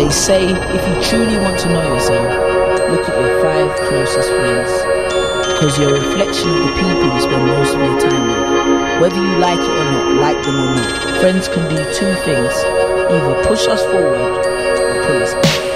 They say if you truly want to know yourself, look at your five closest friends. Because you're a reflection of the people you spend most of your time with. Whether you like it or not, like them or not, friends can do two things either push us forward or pull us back.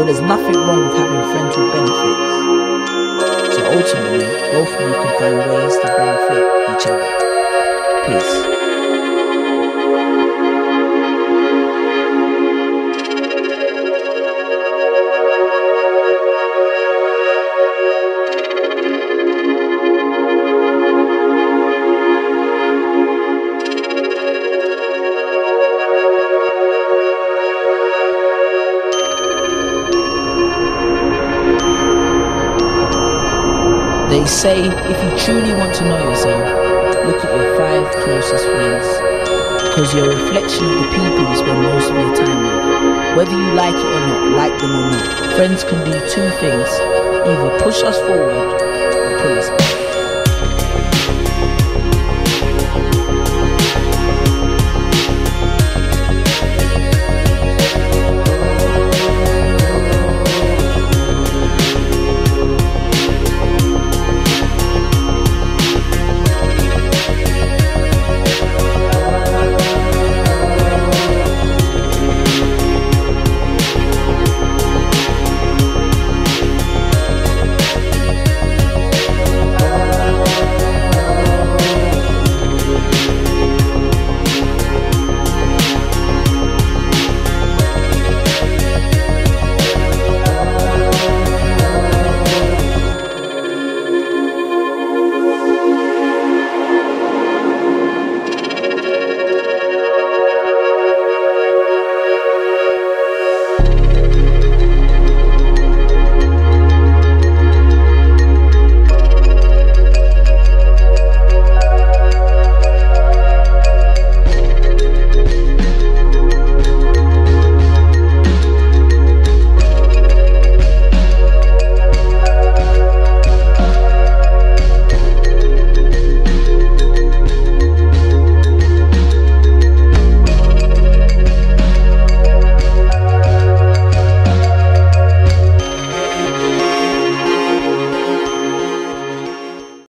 So there's nothing wrong with having friends with benefits. So ultimately, both of you can find ways to benefit each other. Peace. They say if you truly want to know yourself, look at your five closest friends. Because you're a reflection of the people you spend most of your time with. Whether you like it or not, like them or not, friends can do two things either push us forward or pull us back.